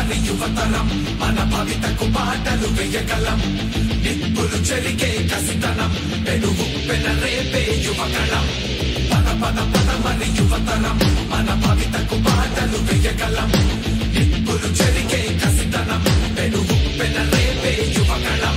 మన యువతరం మన పవితకు పాటలు వెయ్యగలం నిప్పులు చెరిగే కసితనం పెనుగు పెనరేపే యువకళం. పద పద పద మన యువతరం మన పవితకు పాటలు వెయ్యగలం నిప్పులు చెరిగే కసితనం పెనుగు పెనరేపే యువకళం.